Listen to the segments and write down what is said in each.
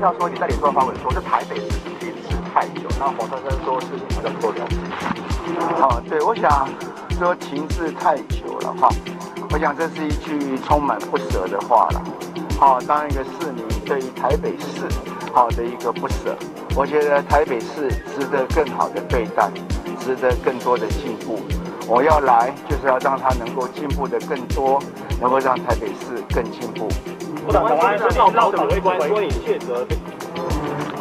要说你在脸书发文说是台北市停滞太久，然后黄珊珊说是比较够了解。哦，对，我想说停滞太久了哈，我想这是一句充满不舍的话了。好，当一个市民对于台北市好的一个不舍，我觉得台北市值得更好的对待，值得更多的进步。我要来就是要让它能够进步的更多，能够让台北市更进步。部长，蒋万安说绕党为官，说你确责。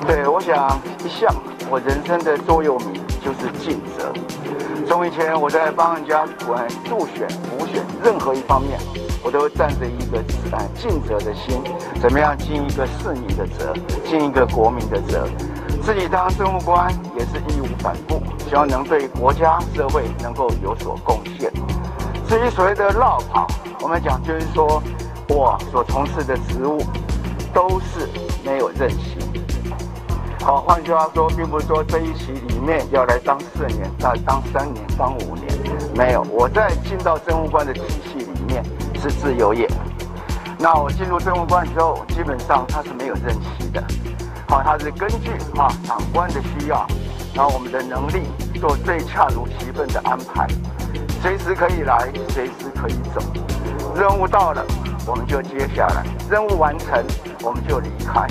对，我想一向我人生的座右铭就是尽责。从以前我在帮人家管助选、补选任何一方面，我都站着一个呃尽责的心，怎么样尽一个市民的责，尽一个国民的责。自己当政务官也是义无反顾，希望能对国家社会能够有所贡献。至于所谓的绕跑，我们讲就是说我所从事的职务都是没有任期。好，换句话说，并不是说这一期里面要来当四年，再当三年，当五年，没有。我在进到政务官的体系里面是自由业。那我进入政务官之后，基本上它是没有任期的。好，它是根据啊长官的需要，然后我们的能力做最恰如其分的安排，随时可以来，随时可以走。任务到了，我们就接下来；任务完成，我们就离开。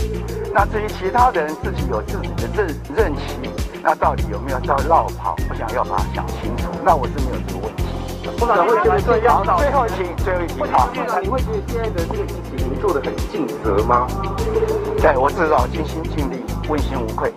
那至于其他人自己有自己的任任期，那到底有没有到绕跑？我想要把它想清楚。那我是没有这个问题。部长会觉得这样，最后一题，最后一题，好。部长，你会觉得现在的这个疫情做的很尽责吗？对，我至少尽心尽力，问心无愧。